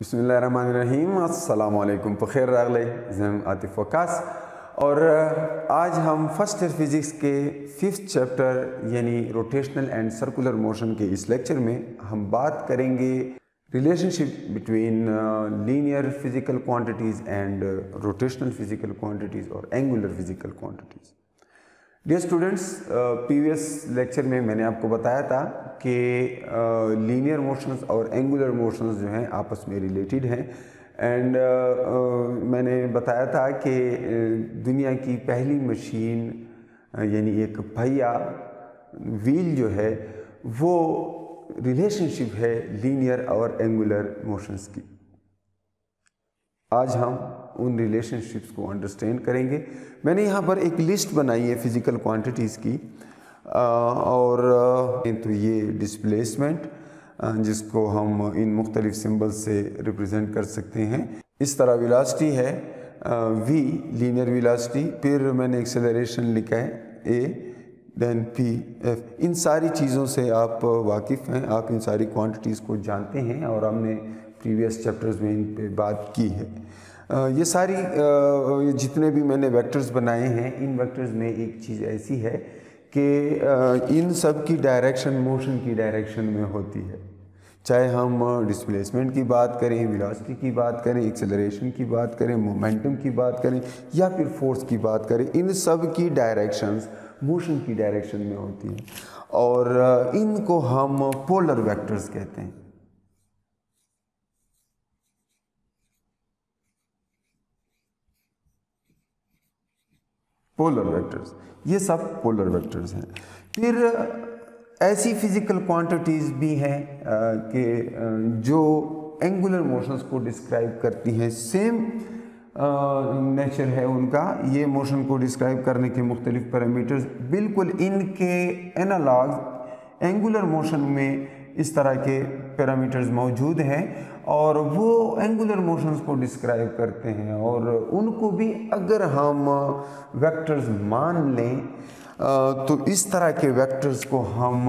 बसमीम अल्लाम रागले जम आतिफ वकास और आज हम फ़र्स्ट ईयर फिज़िक्स के फिफ्थ चैप्टर यानी रोटेशनल एंड सर्कुलर मोशन के इस लेक्चर में हम बात करेंगे relationship between linear physical quantities and rotational physical quantities और angular physical quantities dear students previous lecture में मैंने आपको बताया था कि लीनियर मोशंस और एंगुलर मोशंस जो हैं आपस में रिलेटेड हैं। एंड uh, uh, मैंने बताया था कि uh, दुनिया की पहली मशीन यानी एक पहिया व्हील जो है वो रिलेशनशिप है लीनियर और एंगुलर मोशंस की। आज हम उन रिलेशनशिप्स को अंडरस्टैंड करेंगे। मैंने यहाँ पर एक लिस्ट बनाई है फ़िज़िकल क्वांटिटीज़ की। और तो ये डिस्प्लेसमेंट जिसको हम इन मुख्तलिफ़ सिंबल से रिप्रेजेंट कर सकते हैं। इस तरह विलासिटी है वी लीनियर विलासिटी फिर मैंने एक्सेलरेशन लिखा है ए देन पी एफ़ इन सारी चीज़ों से आप वाकिफ़ हैं, आप इन सारी क्वांटिटीज़ को जानते हैं और हमने प्रीवियस चैप्टर्स में इन पे बात की है। ये सारी जितने भी मैंने वेक्टर्स बनाए हैं, इन वेक्टर्स में एक चीज़ ऐसी है कि इन सब की डायरेक्शन मोशन की डायरेक्शन में होती है। चाहे हम डिस्प्लेसमेंट की बात करें वेलोसिटी की बात करें एक्सेलरेशन की बात करें मोमेंटम की बात करें, या फिर फोर्स की बात करें, इन सब की डायरेक्शंस मोशन की डायरेक्शन में होती हैं। और इनको हम पोलर वेक्टर्स कहते हैं। पोलर वेक्टर्स ये सब पोलर वेक्टर्स हैं। फिर, ऐसी फ़िज़िकल क्वांटिटीज़ भी हैं कि जो एंगुलर मोशंस को डिस्क्राइब करती हैं। सेम नेचर है उनका। ये मोशन को डिस्क्राइब करने के मुख्तलिफ़ पैरामीटर्स बिल्कुल इनके एनालॉग एंगुलर मोशन में इस तरह के पैरामीटर्स मौजूद हैं और वो एंगुलर मोशंस को डिस्क्राइब करते हैं और उनको भी अगर हम वेक्टर्स मान लें तो इस तरह के वेक्टर्स को हम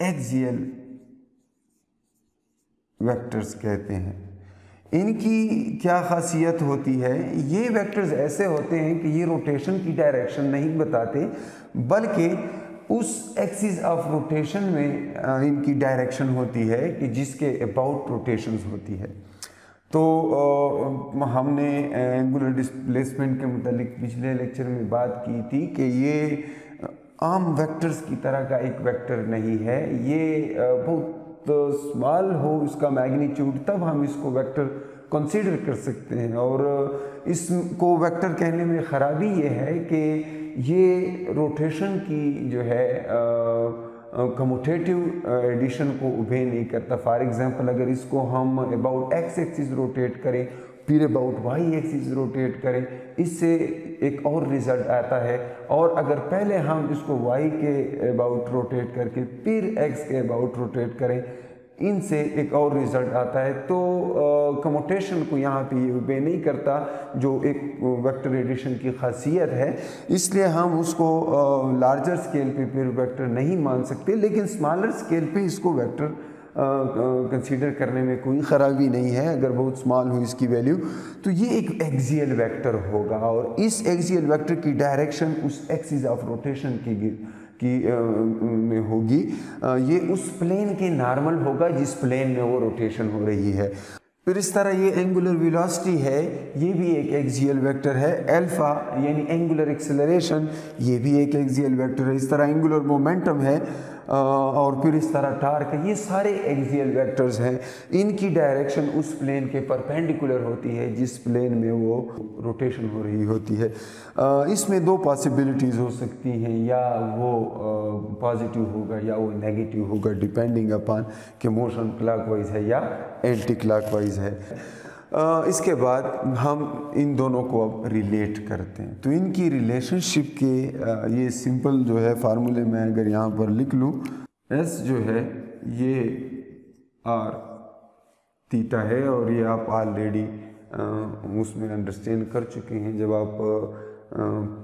एक्सियल वेक्टर्स कहते हैं। इनकी क्या खासियत होती है? ये वेक्टर्स ऐसे होते हैं कि ये रोटेशन की डायरेक्शन नहीं बताते, बल्कि उस एक्सिस ऑफ़ रोटेशन में इनकी डायरेक्शन होती है कि जिसके अबाउट रोटेशंस होती है। तो हमने एंगुलर डिस्प्लेसमेंट के मतलब पिछले लेक्चर में बात की थी कि ये आम वेक्टर्स की तरह का एक वेक्टर नहीं है। ये बहुत स्मॉल हो, इसका मैग्नीट्यूड तब हम इसको वेक्टर कंसीडर कर सकते हैं। और इसको वेक्टर कहने में ख़राबी ये है कि ये रोटेशन की जो है कमोटेटिव एडिशन को उभे नहीं करता। फॉर एग्जांपल अगर इसको हम अबाउट एक्स एक्सिस रोटेट करें, फिर अबाउट वाई एक्सिस रोटेट करें, इससे एक और रिज़ल्ट आता है। और अगर पहले हम इसको वाई के अबाउट रोटेट करके फिर एक्स के अबाउट रोटेट करें इनसे एक और रिज़ल्ट आता है। तो कमोटेशन को यहाँ पे ये नहीं करता, जो एक वेक्टर एडिशन की खासियत है। इसलिए हम उसको लार्जर स्केल पे फिर वेक्टर नहीं मान सकते, लेकिन स्मॉलर स्केल पे इसको वेक्टर कंसीडर करने में कोई ख़राबी नहीं है, अगर बहुत स्मॉल हो इसकी वैल्यू तो ये एक एक्सियल वेक्टर होगा, और इस एक्सियल वेक्टर की डायरेक्शन उस एक्सिस ऑफ़ रोटेशन की की में होगी। ये उस प्लेन के नॉर्मल होगा जिस प्लेन में वो रोटेशन हो रही है। फिर इस तरह ये एंगुलर वेलोसिटी है, ये भी एक एक्सियल वेक्टर है। अल्फ़ा यानी एंगुलर एक्सेलरेशन ये भी एक एक्सियल वेक्टर है। इस तरह एंगुलर मोमेंटम है। और फिर इस तरह टार्क, ये सारे एक्सियल वेक्टर्स हैं। इनकी डायरेक्शन उस प्लेन के परपेंडिकुलर होती है, जिस प्लेन में वो रोटेशन हो रही होती है। इसमें दो पॉसिबिलिटीज़ हो सकती हैं, या वो पॉजिटिव होगा, या वो नेगेटिव होगा डिपेंडिंग अपॉन कि मोशन क्लॉकवाइज है या एंटी क्लॉकवाइज है। इसके बाद हम इन दोनों को अब रिलेट करते हैं। तो इनकी रिलेशनशिप के ये सिंपल जो है फार्मूले में अगर यहाँ पर लिख लूँ एस जो है, ये आर थीटा है और ये आप ऑलरेडी उसमें अंडरस्टैंड कर चुके हैं। जब आप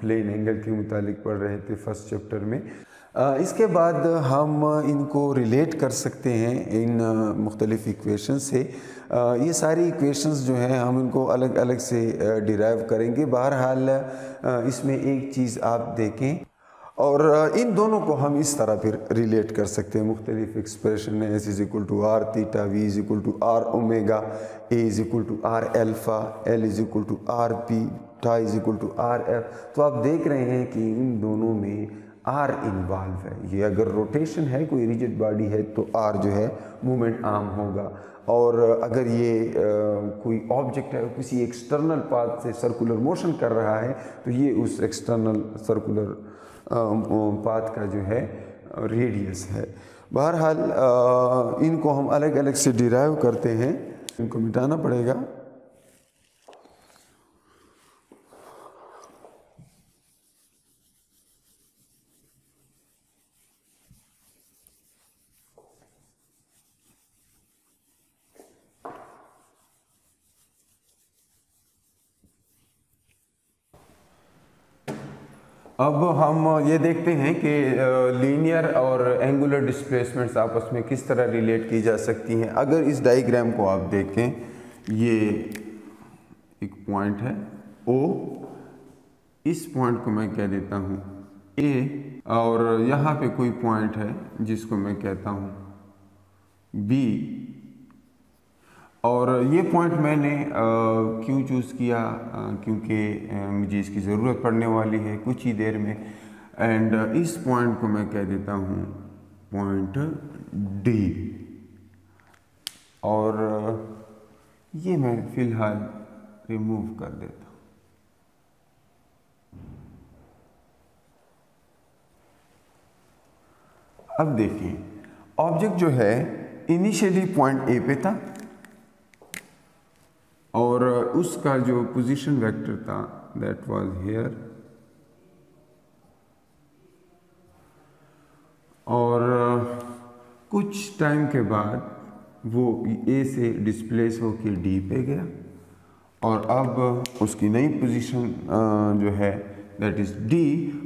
प्लेन एंगल के मुतालिक पढ़ रहे थे फ़र्स्ट चैप्टर में इसके बाद हम इनको रिलेट कर सकते हैं इन मुख्तलिफ़ इक्वेशन से। ये सारी इक्वेशंस जो हैं, हम इनको अलग अलग से डिराइव करेंगे। बहरहाल इसमें एक चीज़ आप देखें और इन दोनों को हम इस तरह फिर रिलेट कर सकते हैं। मुख्तलिफ़ एक्सप्रेशन है S is equal to R theta V is equal to R omega A is equal to R alpha L is equal to R P tau is equal to R F तो आप देख रहे हैं कि इन दोनों में are involve है। ये अगर रोटेशन है कोई रिजिड बॉडी है तो आर जो है मूवमेंट आम होगा। और अगर ये आ, कोई ऑब्जेक्ट है किसी एक्सटर्नल पाथ से सर्कुलर मोशन कर रहा है तो ये उस एक्सटर्नल सर्कुलर पाथ का जो है रेडियस है। बहरहाल इनको हम अलग अलग से डिराइव करते हैं। इनको मिटाना पड़ेगा। अब हम ये देखते हैं कि लीनियर और एंगुलर डिस्प्लेसमेंट्स आपस में किस तरह रिलेट की जा सकती हैं। अगर इस डायग्राम को आप देखें, ये एक पॉइंट है। ओ इस पॉइंट को मैं कह देता हूँ ए और यहाँ पे कोई पॉइंट है जिसको मैं कहता हूँ बी और ये पॉइंट मैंने क्यों चूज़ किया? क्योंकि मुझे इसकी ज़रूरत पड़ने वाली है कुछ ही देर में। एंड इस पॉइंट को मैं कह देता हूँ पॉइंट डी और ये मैं फ़िलहाल रिमूव कर देता हूँ। अब देखिए ऑब्जेक्ट जो है इनिशियली पॉइंट ए पे था। और उसका जो पोजीशन वेक्टर था दैट वाज हेयर और, कुछ टाइम के बाद वो ए से डिस्प्लेस होकर डी पे गया और अब उसकी नई पोजीशन जो है that is d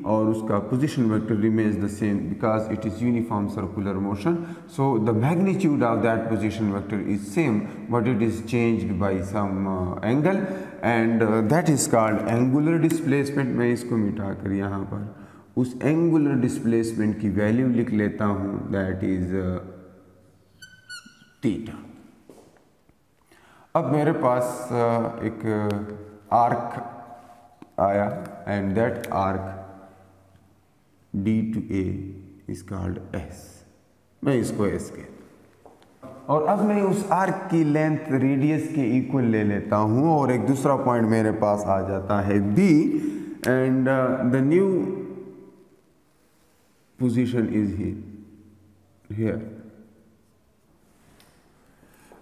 or uska position vector remains the same because it is uniform circular motion so the magnitude of that position vector is same but it is changed by some uh, angle and uh, that is called angular displacement मैं इसको मिटा कर यहाँ पर उस angular displacement की value लिख लेता हूँ दैट इज़ थीटा अब मेरे पास uh, एक आर्क आया and that arc D to A is called S मैं इसको एस कहता और अब मैं उस आर्क की लेंथ रेडियस के इक्वल ले लेता हूँ और एक दूसरा पॉइंट मेरे पास आ जाता है B and the new position is here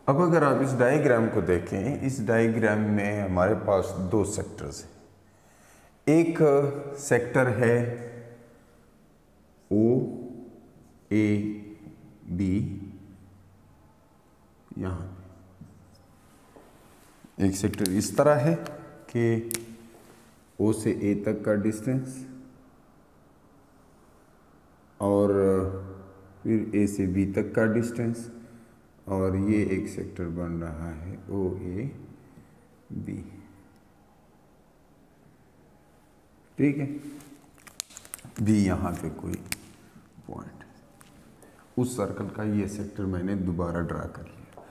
अब अगर आप इस डायग्राम को देखें, इस डायग्राम में हमारे पास दो सेक्टर्स हैं। एक सेक्टर है ओ, ए, बी, यहाँ एक सेक्टर इस तरह है कि ओ से ए तक का डिस्टेंस और फिर ए से बी तक का डिस्टेंस और ये एक सेक्टर बन रहा है ओ, ए, बी। ठीक है। भी यहाँ पे कोई पॉइंट उस सर्कल का ये सेक्टर मैंने दोबारा ड्रा कर लिया।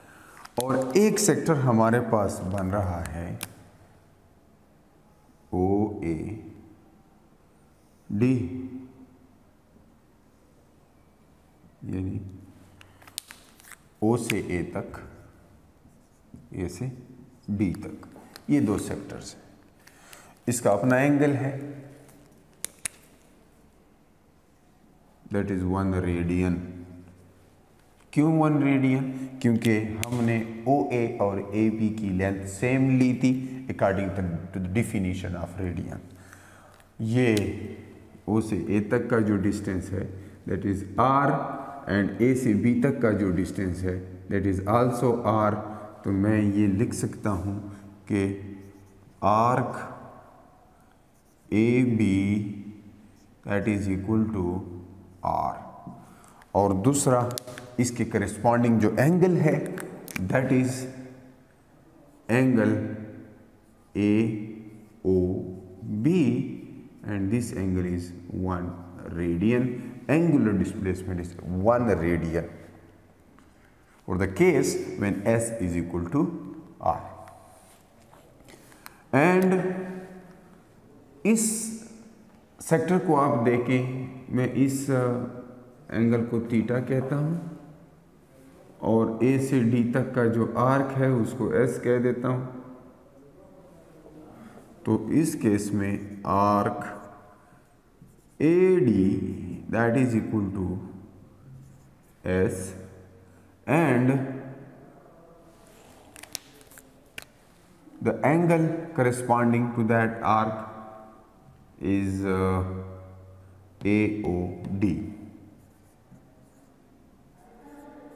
और एक सेक्टर हमारे पास बन रहा है ओ ए डी यानी ओ से ए तक ए से डी तक, ये दो सेक्टर्स हैं। इसका अपना एंगल है। दैट इज़ वन रेडियन क्यों वन रेडियन क्योंकि हमने ओ ए और ए बी की लेंथ सेम ली थी according to the definition of radian ये ओ से ए तक का जो डिस्टेंस है that is R and A से बी तक का जो डिस्टेंस है दैट इज़ आल्सो आर तो मैं ये लिख सकता हूँ कि arc A B that is equal to R और दूसरा, इसके करिस्पॉन्डिंग जो एंगल है that is angle A O B and this angle is one radian angular displacement is one radian और the case when S is equal to R and इस sector को आप देखें, मैं इस एंगल को थीटा कहता हूँ और ए से डी तक का जो आर्क है, उसको एस कह देता हूँ। तो इस केस में arc A D that is equal to S and the angle corresponding to that arc is uh, AOD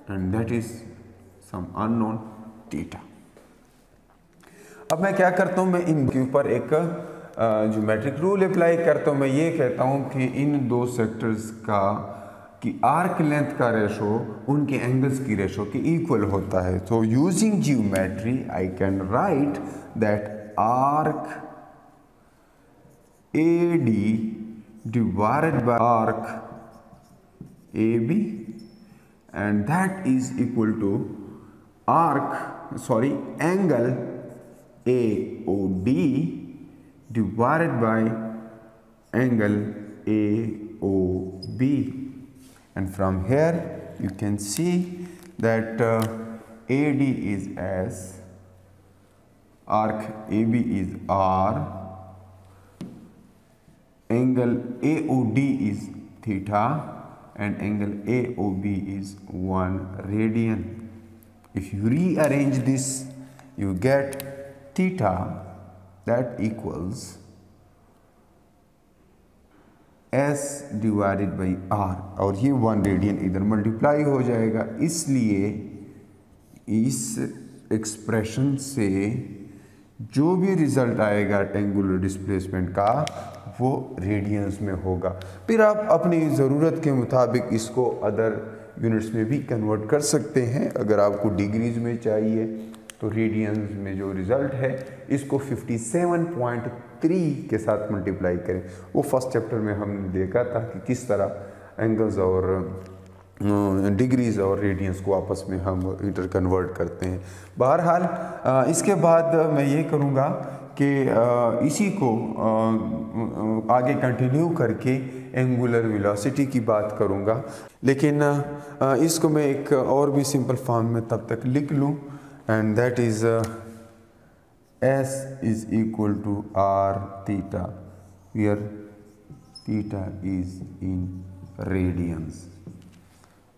and that is some unknown theta. अब मैं क्या करता हूँ? मैं इनके ऊपर एक जो मैट्रिक रूल अप्लाई करता हूँ। मैं ये कहता हूँ कि इन दो सेक्टर्स का कि आर्क लेंथ का रेशो उनके एंगल्स की रेशो के इक्वल होता है। तो using geometry I can write that arc AD divided by arc AB and that is equal to arc sorry angle AOD divided by angle AOB and from here you can see that uh, AD is S arc AB is R angle AOD is theta and angle AOB is 1 radian. If you rearrange this you get theta that equals S divided by R और ये one radian इधर multiply हो जाएगा इसलिए इस expression से जो भी रिज़ल्ट आएगा टेंगुलर डिस्प्लेसमेंट का वो रेडियंस में होगा। फिर आप अपनी ज़रूरत के मुताबिक इसको अदर यूनिट्स में भी कन्वर्ट कर सकते हैं। अगर आपको डिग्रीज में चाहिए तो रेडियंस में जो रिज़ल्ट है, इसको 57.3 के साथ मल्टीप्लाई करें। वो फ़र्स्ट चैप्टर में हमने देखा था कि किस तरह एंगल्स और डिग्रीज और रेडियंस को आपस में हम इंटर कन्वर्ट करते हैं। बहरहाल इसके बाद मैं ये करूँगा कि इसी को आगे कंटिन्यू करके एंगुलर वेलोसिटी की बात करूँगा। लेकिन इसको मैं एक और भी सिंपल फॉर्म में तब तक लिख लूँ and that is S is equal to R theta, where theta is in radians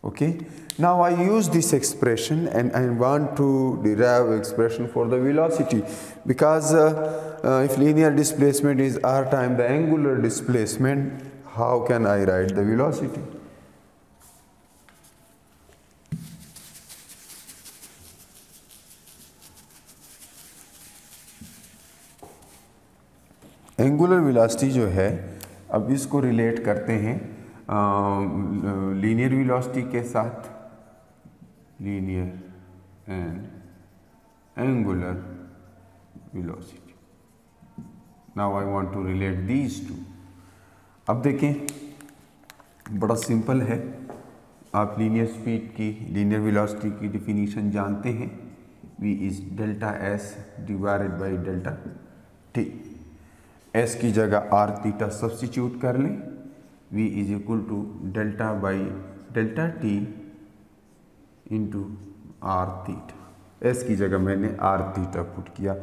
okay now I use this expression and I want to derive expression for the velocity because uh, uh, if linear displacement is r time the angular displacement how can I write the velocity angular velocity जो है अब इसको relate करते हैं linear velocity के साथ linear and angular velocity now I want to relate these two अब देखें, बड़ा सिंपल है। आप लीनियर स्पीड की लीनियर वेलोसिटी की डिफिनीशन जानते हैं। V is delta S divided by delta T S की जगह आर थीटा सब्सटीट्यूट कर लें। V is equal to delta by delta T into R theta S की जगह मैंने आर थीटा पुट किया।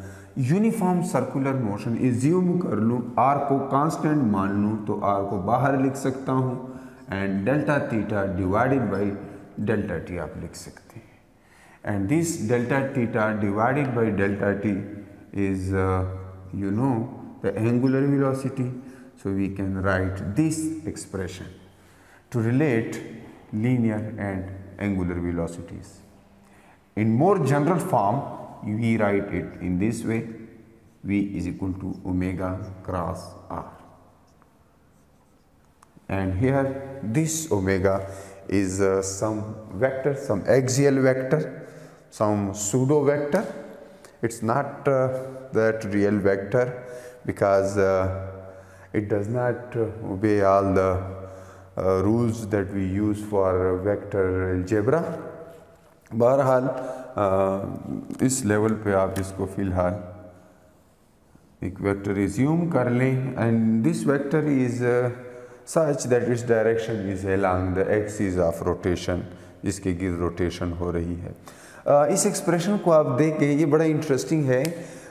यूनिफॉर्म सर्कुलर मोशन एज्यूम कर लूँ आर को कांस्टेंट मान लूँ तो आर को बाहर लिख सकता हूँ and delta theta divided by delta T आप लिख सकते हैं। And this delta theta divided by delta T is you know the angular velocity. So we can write this expression to relate linear and angular velocities. In more general form, we write it in this way, v is equal to omega cross r. and here this omega is uh, some vector some axial vector some pseudo vector it's not uh, that real vector because uh, it does not uh, obey all the uh, rules that we use for vector algebra. बहरहाल इस level पे आप इसको फ़िलहाल एक vector resume कर लें। And this vector is such that its direction is along the axis of rotation जिसके गिर रोटेशन हो रही है। Uh, इस एक्सप्रेशन को आप देखें ये बड़ा इंटरेस्टिंग है।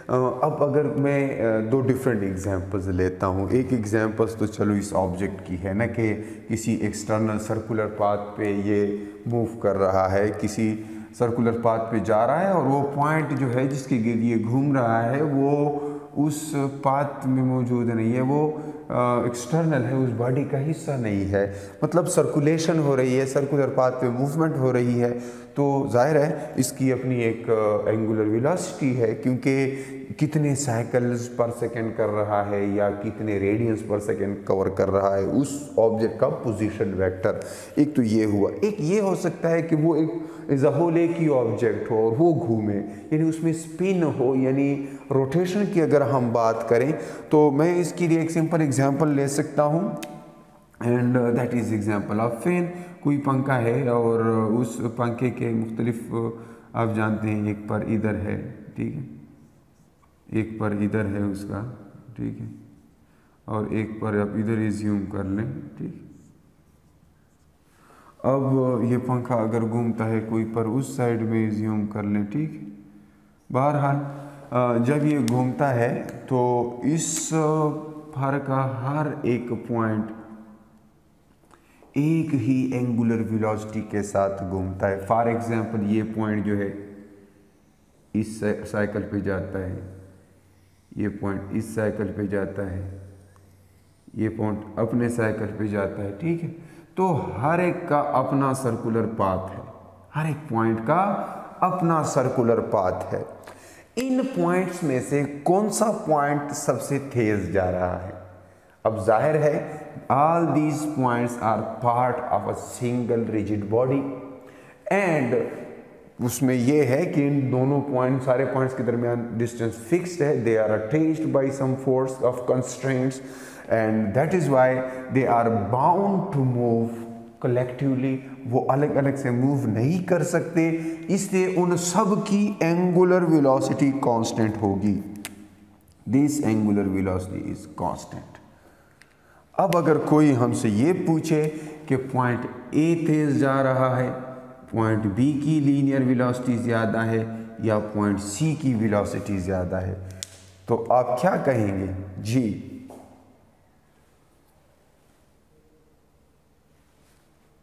अब अगर मैं दो डिफरेंट एग्जांपल्स लेता हूँ। एक एग्जांपल्स तो चलो इस ऑब्जेक्ट की है ना कि किसी एक्सटर्नल सर्कुलर पाथ पे ये मूव कर रहा है, किसी सर्कुलर पाथ पे जा रहा है और वो पॉइंट जो है जिसके ये घूम रहा है, वो उस पाथ में मौजूद नहीं है, वो एक्सटर्नल है, उस बॉडी का हिस्सा नहीं है। मतलब सर्कुलेशन हो रही है सर्कुलर पाथ पे मूवमेंट हो रही है तो ज़ाहिर है, इसकी अपनी एक एंगुलर वेलोसिटी है, क्योंकि कितने साइकिल्स पर सेकंड कर रहा है या कितने रेडियंस पर सेकंड कवर कर रहा है, उस ऑब्जेक्ट का पोजीशन वेक्टर एक तो ये हुआ। एक ये हो सकता है कि वो एक एज अ होल एक ऑब्जेक्ट हो और वो घूमे। यानी उसमें स्पिन हो, यानी रोटेशन की अगर हम बात करें तो मैं इसके लिए एक सिंपल एग्जांपल ले सकता हूँ। And that is example of fan कोई पंखा है और उस पंखे के मुख्तलिफ़ आप जानते हैं, एक पर इधर है, ठीक है? एक पर इधर है उसका, ठीक है? और एक पर आप इधर रिज्यूम कर लें, ठीक अब ये पंखा अगर घूमता है कोई पर उस साइड में रिज्यूम कर लें, ठीक है? बहरहाल जब ये घूमता है तो इस फर का हर एक पॉइंट एक ही एंगुलर वेलोसिटी के साथ घूमता है। फॉर एग्जांपल ये पॉइंट जो है, इस साइकिल पे जाता है। ये पॉइंट इस साइकिल पे जाता है। ये पॉइंट अपने साइकिल पे जाता है, ठीक है? तो हर एक का अपना सर्कुलर पाथ है। हर एक पॉइंट का अपना सर्कुलर पाथ है। इन पॉइंट्स में से कौन सा पॉइंट सबसे तेज जा रहा है? अब ज़ाहिर है, all these points are part of a single rigid body. And उसमें ये है कि इन दोनों पॉइंट सारे पॉइंट्स के दरमियान डिस्टेंस फिक्स्ड है. They are attached by some force of constraints and that is why they are bound to move collectively वो अलग अलग से मूव नहीं कर सकते. इसलिए उन सब की एंगुलर वेलोसिटी कांस्टेंट होगी. This angular velocity is constant अब अगर कोई हमसे ये पूछे कि पॉइंट ए तेज़ जा रहा है पॉइंट बी की लीनियर वेलोसिटी ज़्यादा है या पॉइंट सी की वेलोसिटी ज़्यादा है तो आप क्या कहेंगे? जी।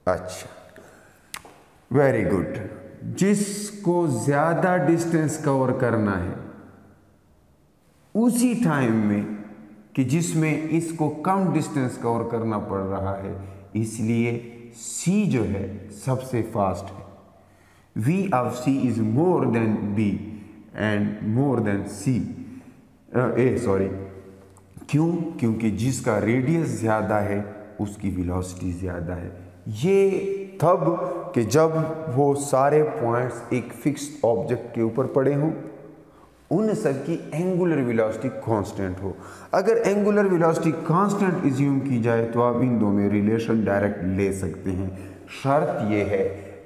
अच्छा। वेरी गुड जिसको ज़्यादा डिस्टेंस कवर करना है, उसी टाइम में कि जिसमें इसको कम डिस्टेंस कवर करना पड़ रहा है, इसलिए सी जो है सबसे फास्ट है। V of C is more than B and more than C A sorry क्यों? क्योंकि जिसका रेडियस ज़्यादा है, उसकी वेलोसिटी ज़्यादा है। ये तब कि जब वो सारे पॉइंट्स एक फिक्स ऑब्जेक्ट के ऊपर पड़े हों उन सब की एंगुलर वेलोसिटी कांस्टेंट हो। अगर एंगुलर वेलोसिटी कांस्टेंट इज्यूम की जाए तो आप इन दो में रिलेशन डायरेक्ट ले सकते हैं। शर्त यह है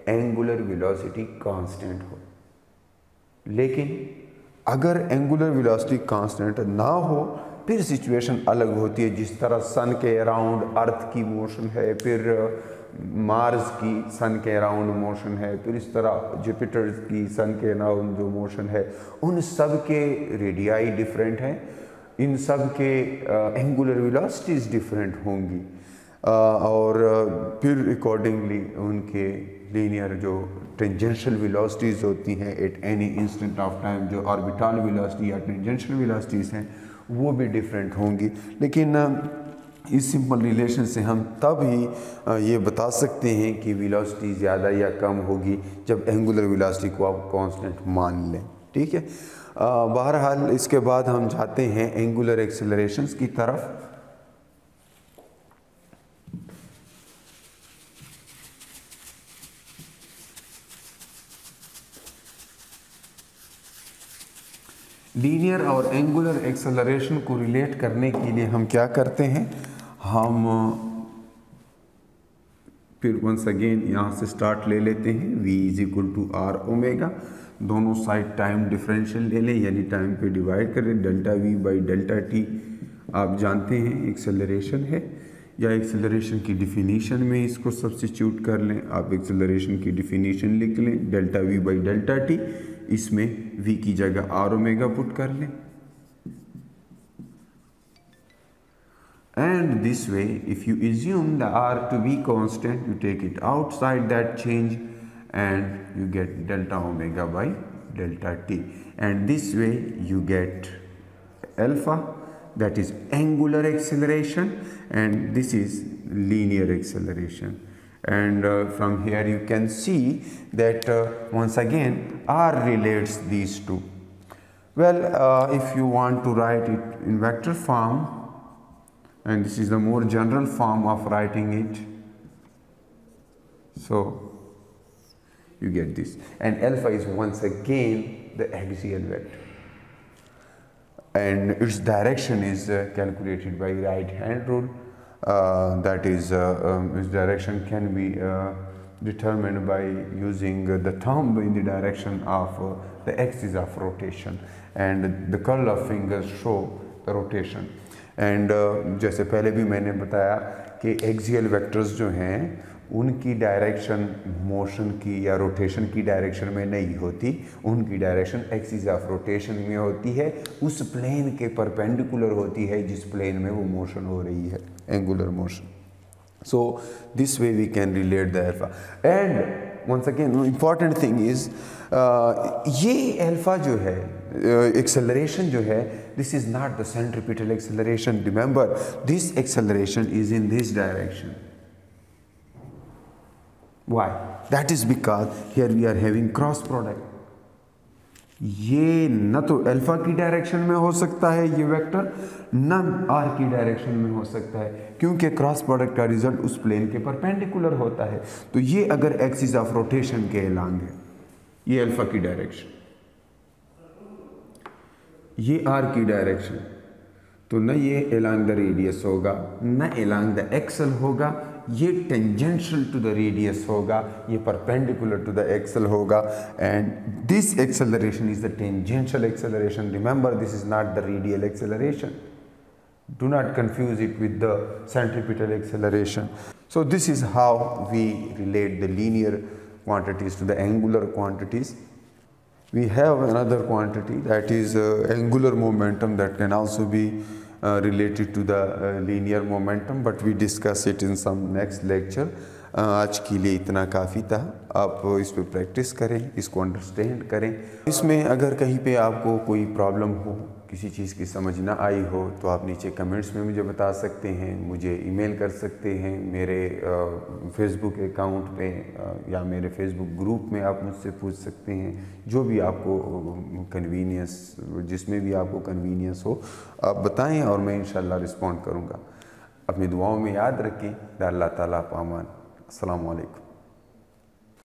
एंगुलर वेलोसिटी कांस्टेंट हो। लेकिन अगर एंगुलर वेलोसिटी कांस्टेंट ना हो, फिर सिचुएशन अलग होती है। जिस तरह सन के अराउंड अर्थ की मोशन है, फिर मार्स की सन के अराउंड मोशन है, फिर इस तरह जुपिटर की सन के अराउंड जो मोशन है, उन सब के रेडियाई डिफरेंट हैं। इन सब के एंगुलर वेलोसिटीज़ डिफरेंट होंगी। और फिर अकॉर्डिंगली उनके लीनियर जो टेंजेंशियल वेलोसिटीज़ होती हैं at any instant of time जो ऑर्बिटल वेलोसिटी या टेंजेंशियल वेलोसिटीज़ हैं, वो भी डिफरेंट होंगी। लेकिन इस सिंपल रिलेशन से हम तब ही ये बता सकते हैं कि वेलोसिटी ज़्यादा या कम होगी जब एंगुलर वेलोसिटी को आप कांस्टेंट मान लें। ठीक है? बहरहाल इसके बाद हम जाते हैं एंगुलर एक्सेलरेशन की तरफ़। लीनियर और एंगुलर एक्सेलरेशन को रिलेट करने के लिए हम क्या करते हैं? हम, फिर वंस अगेन यहाँ से स्टार्ट ले लेते हैं। V is equal to R omega दोनों साइड टाइम डिफरेंशियल ले लें, यानी टाइम पे डिवाइड करें। Delta V by delta T आप जानते हैं एक्सेलरेशन है। या एक्सेलरेशन की डिफिनीशन में इसको सब्सिट्यूट कर लें। आप एक्सेलरेशन की डिफिनीशन लिख लें। Delta V by delta T इसमें v की जगह आर ओमेगा पुट कर लें। And this way if you assume the r to be constant you take it outside that change and you get delta omega by delta t. And this way you get alpha that is angular acceleration and this is linear acceleration. And uh, from here you can see that uh, once again r relates these two. Well uh, if you want to write it in vector form and this is the more general form of writing it. So you get this. And alpha is once again the axial vector. And its direction is uh, calculated by right hand rule. Uh, that is uh, um, its direction can be uh, determined by using the thumb in the direction of uh, the axis of rotation. And the curl of fingers show the rotation and uh, जैसे पहले भी मैंने बताया कि axial vectors जो हैं उनकी direction motion की या रोटेशन की डायरेक्शन में नहीं होती। उनकी डायरेक्शन एक्सिस ऑफ़ रोटेशन में होती है। उस प्लेन के परपेंडिकुलर होती है जिस प्लेन में वो मोशन हो रही है angular motion so this way we can relate the alpha and once again important thing is ये एल्फा जो है Uh, एक्सेलरेशन जो है this is not the centripetal acceleration remember this acceleration is in this direction why that is because here we are having cross product ये न तो alpha की direction में हो सकता है ये वेक्टर न आर की डायरेक्शन में हो सकता है, क्योंकि क्रॉस प्रोडक्ट का रिज़ल्ट उस प्लेन के परपेंडिकुलर होता है। तो ये अगर एक्सिस ऑफ़ रोटेशन के एलॉन्ग है, ये अल्फ़ा की डायरेक्शन ये आर की डायरेक्शन तो न ये एलांग द रेडियस होगा, न एलांग द एक्सल होगा, ये टेंजेंशियल टू द रेडियस होगा, ये परपेंडिकुलर टू द एक्सल होगा and this acceleration is the tangential acceleration remember this is not the radial acceleration do not confuse it with the centripetal acceleration. So this is how we relate the linear quantities to the angular quantities. We have another quantity that is uh, angular momentum that can also be uh, related to the uh, linear momentum but we discuss it in some next lecture आज के लिए इतना काफ़ी था आप इस पर practice करें इसको अंडरस्टैंड करें इसमें अगर कहीं पे आपको कोई प्रॉब्लम हो किसी चीज़ की समझ ना आई हो तो आप नीचे कमेंट्स में मुझे बता सकते हैं, मुझे ईमेल कर सकते हैं, मेरे फेसबुक अकाउंट पे या मेरे फेसबुक ग्रुप में आप मुझसे पूछ सकते हैं, जो भी आपको कन्वीनियंस जिसमें भी आपको कन्वीनियंस हो, आप बताएँ और मैं इन रिस्पॉन्ड करूँगा। अपनी दुआओं में याद रखें। अल्लाह ताला पामान अस्सलाम वालेकुम